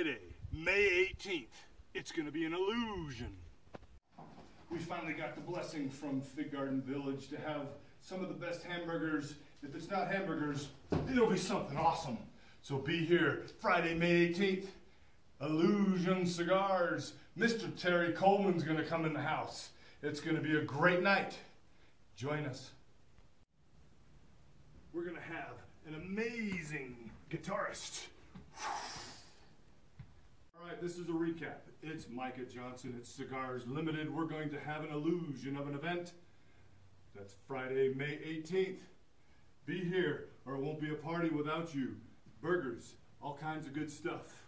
Friday, May 18th. It's gonna be an illusion. We finally got the blessing from Fig Garden Village to have some of the best hamburgers. If it's not hamburgers, it'll be something awesome. So be here Friday, May 18th. Illusion Cigars. Mr. Terry Coleman's gonna come in the house. It's gonna be a great night. Join us. We're gonna have an amazing guitarist. This is a recap. It's Micah Johnson. It's Cigars Limited. We're going to have an illusion of an event. That's Friday, May 18th. Be here, or it won't be a party without you. Burgers, all kinds of good stuff.